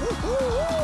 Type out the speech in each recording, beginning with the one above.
Uhul!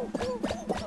Oh, oh, oh, oh.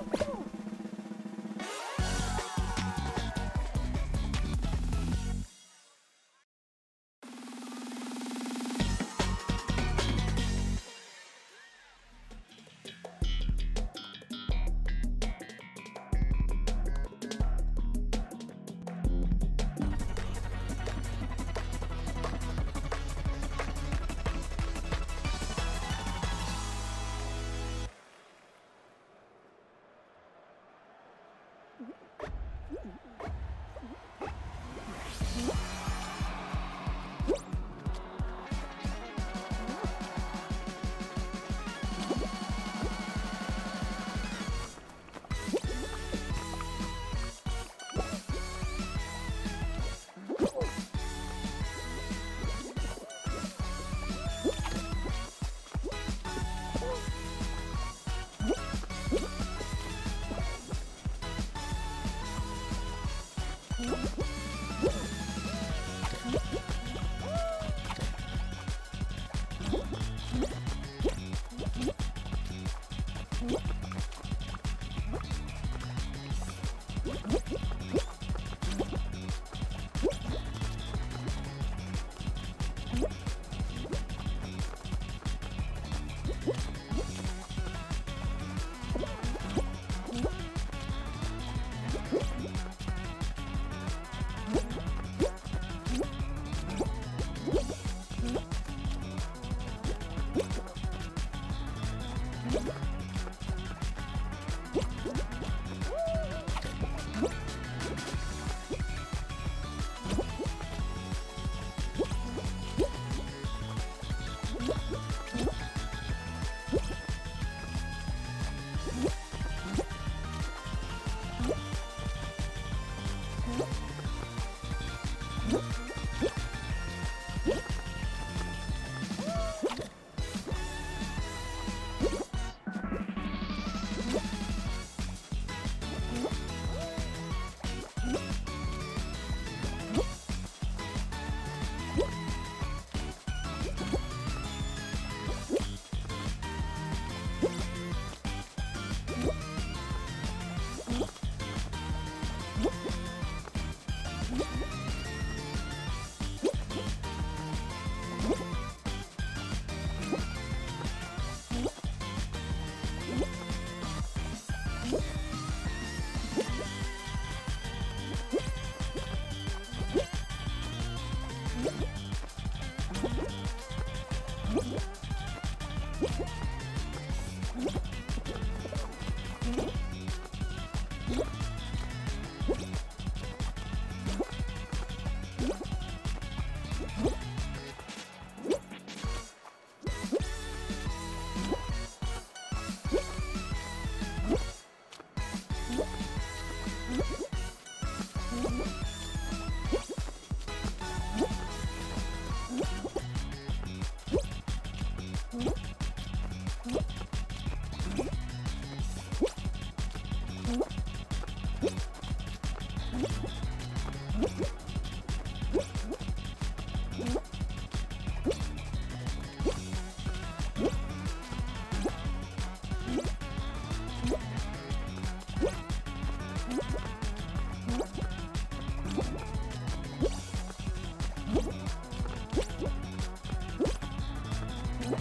You